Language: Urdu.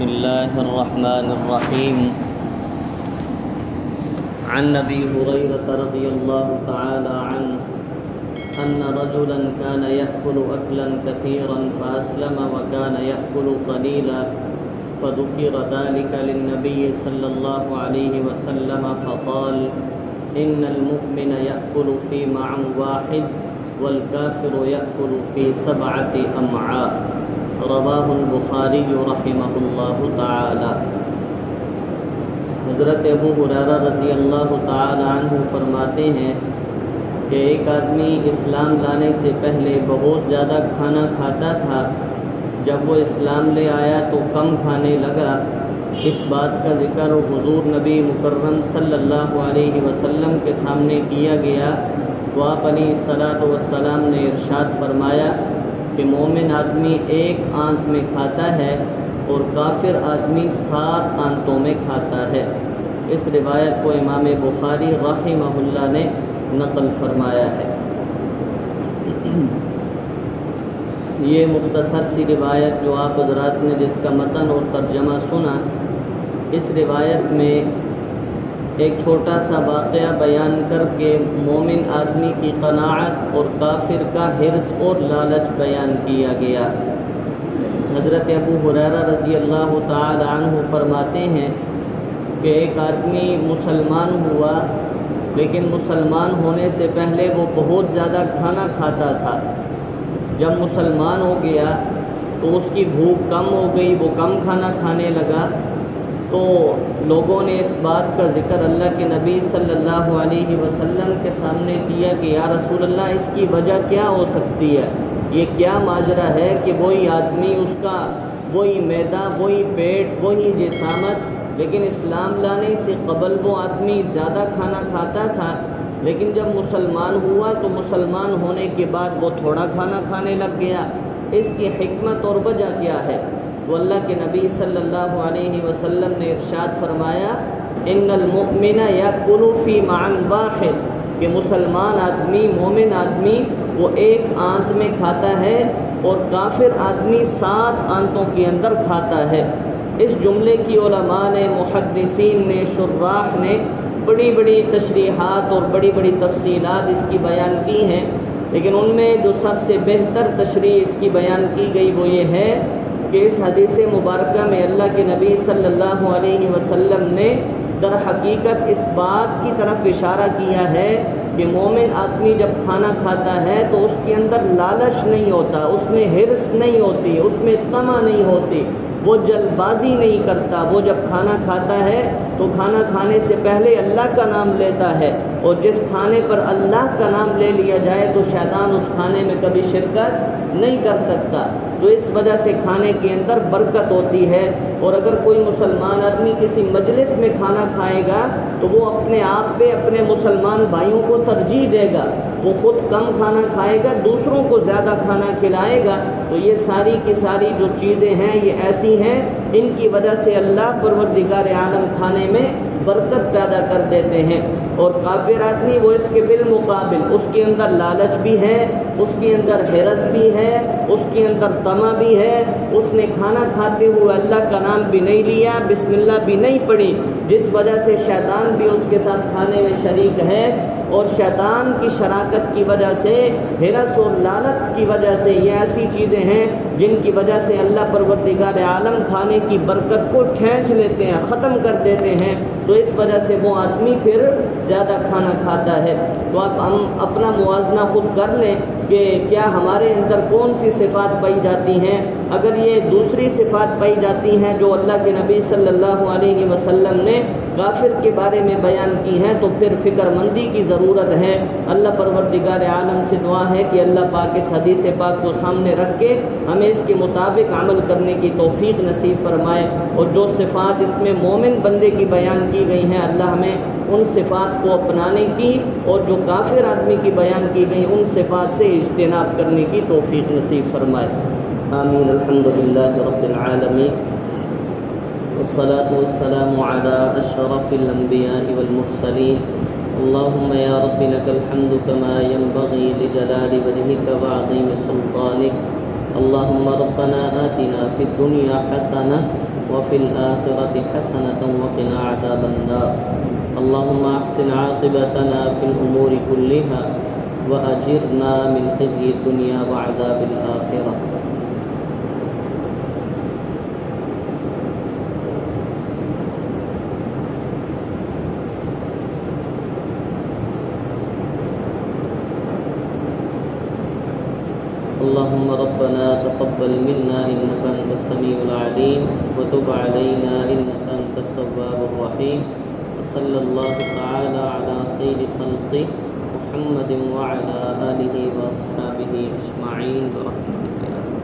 بسم الله الرحمن الرحيم. عن أبي هريرة رضي الله تعالى عنه أن رجلا كان يأكل اكلا كثيرا فأسلم وكان يأكل قليلا فذكر ذلك للنبي صلى الله عليه وسلم فقال إن المؤمن يأكل في مع واحد والكافر يأكل في سبعة أمعاء. رواہ البخاری رحمہ اللہ تعالی۔ حضرت ابو حرارہ رضی اللہ تعالی عنہ فرماتے ہیں کہ ایک آدمی اسلام لانے سے پہلے بہت زیادہ کھانا کھاتا تھا۔ جب وہ اسلام لے آیا تو کم کھانے لگا۔ اس بات کا ذکر حضور نبی مکرم صلی اللہ علیہ وسلم کے سامنے کیا گیا۔ تو آپ علیہ صلاۃ وسلام نے ارشاد فرمایا کہ مومن آدمی ایک آنت میں کھاتا ہے اور کافر آدمی سات آنتوں میں کھاتا ہے۔ اس روایت کو امام بخاری رحمہ اللہ نے نقل فرمایا ہے۔ یہ مختصر سی روایت جو آپ حضرات نے جس کا متن اور ترجمہ سنا، اس روایت میں ایک چھوٹا سا واقعہ بیان کر کے مومن آدمی کی قناعت اور کافر کا حرص اور لالچ بیان کیا گیا۔ حضرت ابو حریرہ رضی اللہ تعالی عنہ فرماتے ہیں کہ ایک آدمی مسلمان ہوا، لیکن مسلمان ہونے سے پہلے وہ بہت زیادہ کھانا کھاتا تھا۔ جب مسلمان ہو گیا تو اس کی بھوک کم ہو گئی، وہ کم کھانا کھانے لگا۔ تو لوگوں نے اس بات کا ذکر اللہ کے نبی صلی اللہ علیہ وسلم کے سامنے کیا کہ یا رسول اللہ، اس کی وجہ کیا ہو سکتی ہے؟ یہ کیا ماجرا ہے کہ وہی آدمی، اس کا وہی میدا، وہی پیٹ، وہی جسامت؟ لیکن اسلام لانے سے قبل وہ آدمی زیادہ کھانا کھاتا تھا، لیکن جب مسلمان ہوا تو مسلمان ہونے کے بعد وہ تھوڑا کھانا کھانے لگ گیا۔ اس کی حکمت اور وجہ کیا ہے؟ تو اللہ کے نبی صلی اللہ علیہ وسلم نے ارشاد فرمایا، ان المؤمن یا قلوفی معن واحد کہ مسلمان آدمی، مومن آدمی، وہ ایک آنت میں کھاتا ہے اور کافر آدمی سات آنتوں کے اندر کھاتا ہے۔ اس جملے کی علماء نے، محدثین نے، شراح نے بڑی بڑی تشریحات اور بڑی بڑی تفصیلات اس کی بیان کی ہیں۔ لیکن ان میں جو سب سے بہتر تشریح اس کی بیان کی گئی وہ یہ ہے کہ اس حدیث مبارکہ میں اللہ کے نبی صلی اللہ علیہ وسلم نے در حقیقت اس بات کی طرف اشارہ کیا ہے کہ مومن آدمی جب کھانا کھاتا ہے تو اس کے اندر لالچ نہیں ہوتا، اس میں حرص نہیں ہوتی، اس میں تما نہیں ہوتی، وہ جلد بازی نہیں کرتا۔ وہ جب کھانا کھاتا ہے تو کھانا کھانے سے پہلے اللہ کا نام لیتا ہے اور جس کھانے پر اللہ کا نام لے لیا جائے تو شیطان اس کھانے میں کبھی شرکت نہیں کر سکتا۔ تو اس وجہ سے کھانے کے اندر برکت ہوتی ہے اور اگر کوئی مسلمان آدمی کسی مجلس میں کھانا کھائے گا تو وہ اپنے آپ پہ اپنے مسلمان بھائیوں کو ترجیح دے گا۔ وہ خود کم کھانا کھائے گا، دوسروں کو زیادہ کھانا کھلائے گا۔ تو یہ ساری کی ساری جو چیزیں ہیں، یہ ایسی ہیں۔ ان کی وجہ سے اللہ پروردگار عالم کھانے میں برکت پیدا کر دیتے ہیں اور کافر آدمی وہ اس کے بالمقابل، اس کے اندر لالچ بھی ہے، اس کے اندر حرس بھی ہے، اس کے اندر تما بھی ہے، اس نے کھانا کھاتے ہوئے اللہ کا نام بھی نہیں لیا، بسم اللہ بھی نہیں پڑھی، جس وجہ سے شیطان بھی اس کے ساتھ کھانے میں شریک ہے اور شیطان کی شراکت کی وجہ سے حرس اور لالت کی وجہ سے یہ ایسی چیزیں ہیں جن کی وجہ سے اللہ پروردگار عالم کھانے کی برکت کو کھینچ لیتے ہیں، ختم کر دیتے ہیں۔ تو اس وجہ سے وہ آدمی پھر زیادہ کھانا کھاتا ہے۔ تو آپ ہم اپنا موازنہ خود کر لیں کہ کیا ہمارے اندر کون سی صفات پائی جاتی ہیں؟ اگر یہ دوسری صفات پائی جاتی ہیں جو اللہ کے نبی صلی اللہ علیہ وسلم نے کافر کے بارے میں بیان کی ہیں، تو پھر فکر مندی کی ضرورت ہے۔ اللہ پروردگار عالم سے دعا ہے کہ اللہ پاک اس حدیث پاک کو سامنے رکھ کے ہمیں اس کے مطابق عمل کرنے کی توفیق نصیب فرمائے۔ اور جو صفات اس میں مومن بندے کی بیان کی کی گئی ہیں۔ اللہ ہمیں ان صفات کو اپنانے کی اور جو کافر آدمی کی بیان کی گئی، ان صفات سے اجتناب کرنے کی توفیق نصیب فرمائے۔ آمین۔ الحمد للہ رب العالمین۔ والصلاة والسلام على أشرف الأنبياء والمرسلين اللهم يا رب لك الحمد كما ينبغي لجلال وجهك وعظيم سلطانك اللهم ربنا آتنا في الدنيا حسنة وفي الآخرة حسنة وقنا عذاب النار. اللهم أحسن عاقبتنا في الأمور كلها وأجرنا من خزي الدنيا وعذاب الآخرة. اللهم ربنا تقبل منا إنك أنت السميع العليم وتب علينا إنك أنت التواب الرحيم. وصلى الله تعالى على خير خلقه محمد وعلى آله وأصحابه أجمعين. برحمتك يا